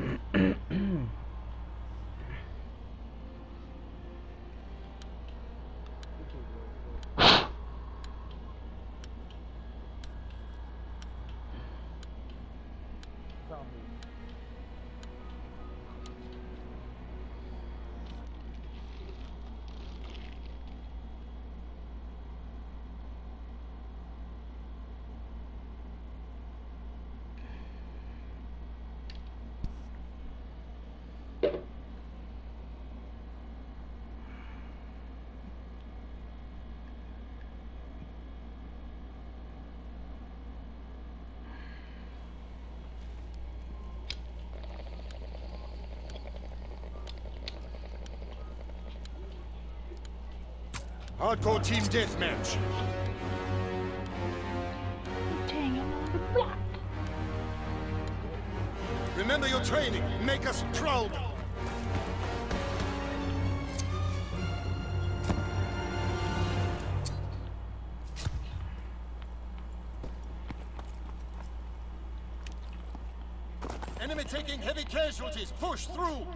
mm Hardcore team deathmatch. Remember your training. Make us proud. Enemy taking heavy casualties. Push through.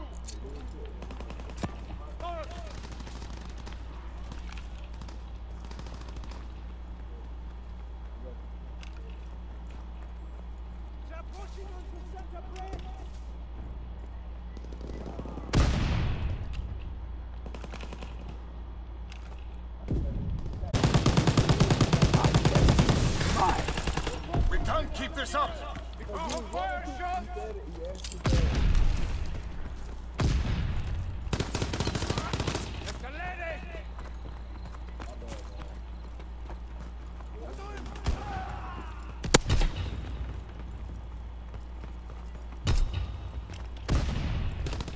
We can't keep this up.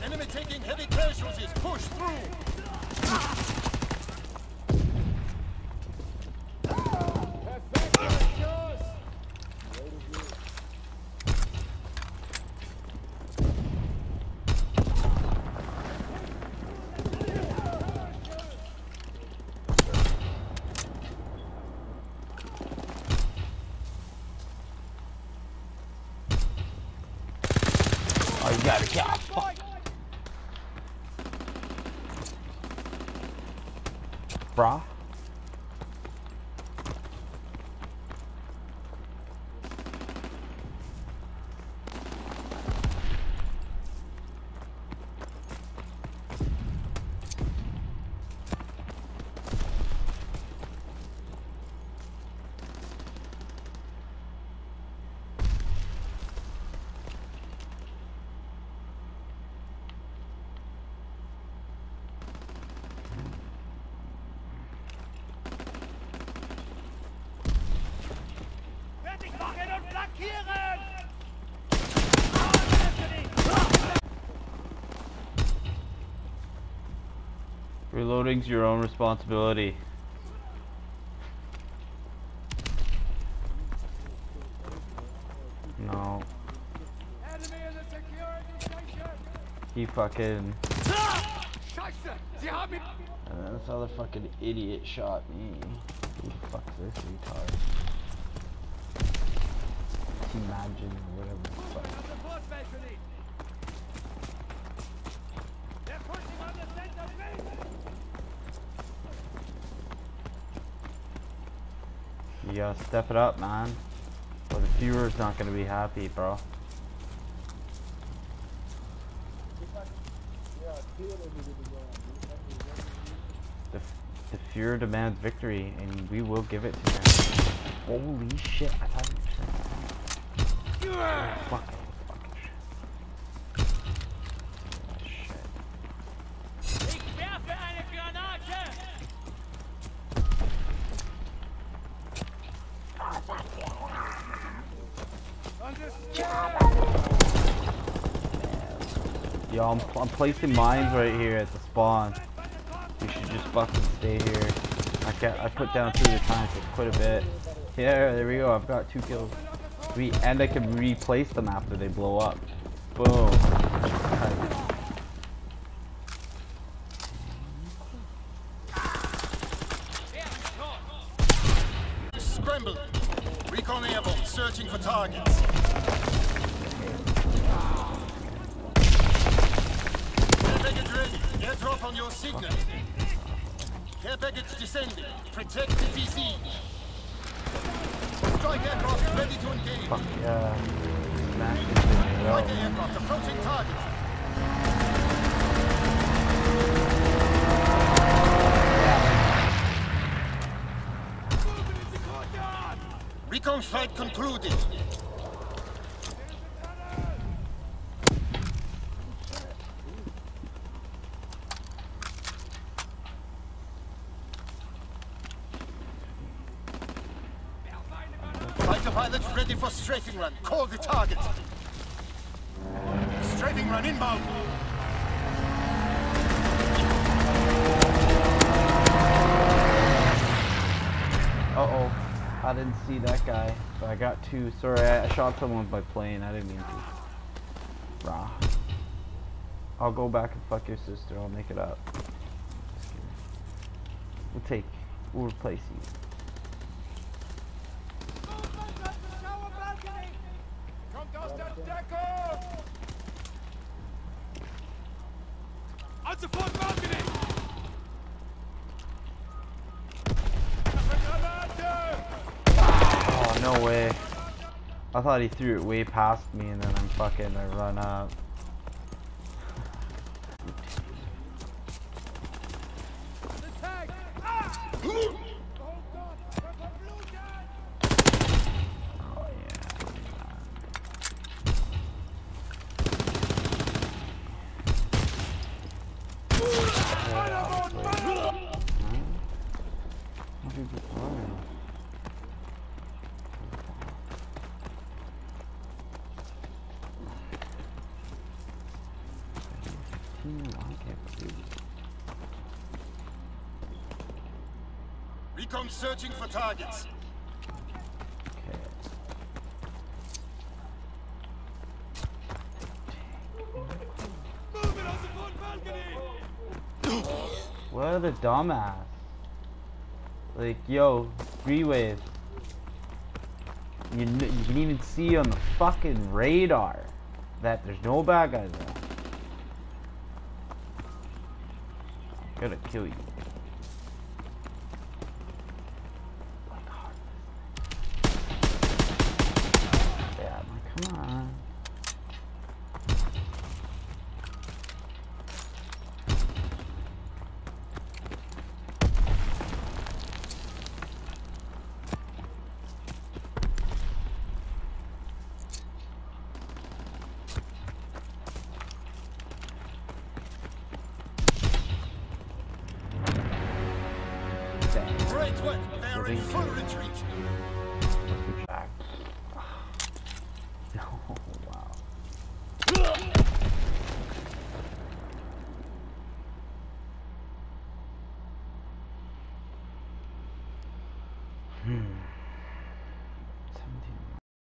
Enemy taking heavy casualties. Push through. Oh, you gotta kill. Reloading's your own responsibility. No, Enemy in the security station! he fucking. Scheiße! Sie haben ihn! And then this other fucking idiot shot me. Who the this retard? Imagine whatever the fuck. They're pushing on the center Step it up, man. Or the viewer's not gonna be happy, bro. The, the Fuhrer demands victory, and we will give it to him. Holy shit, I thought you. Fuck, that was fucking shit. Oh, shit. Ich werfe eine Granate! Yo, I'm, I'm placing mines right here at the spawn. We should just fucking stay here. I can I put down through the time for quite a bit. Yeah, there we go. I've got two kills. We and I can replace them after they blow up. Boom. Scramble. Recon airborne, searching for targets. Your signal. Care package descending. Protect the DC. Strike aircraft ready to engage. Fuck yeah. Fighter aircraft approaching target. Recon flight concluded. Pilots ready for strafing run. Call the target. Strafing run inbound. Uh-oh. I didn't see that guy. But I got two. Sorry, I, I shot someone by plane. I didn't mean to. Rah. I'll go back and fuck your sister. I'll make it up. We'll take. We'll replace you. Oh, no way. I thought he threw it way past me and then I'm fucking, I run up. The tank! Ah! Oh Gott! Wir verbluten! Oh, yeah. How did you fly? Fifteen, I can't believe it. Recon searching for targets. Okay. Moving on sofort Balcony! What a dumbass. Like, yo, three wave. You, you can even see on the fucking radar that there's no bad guys there. Gonna kill you.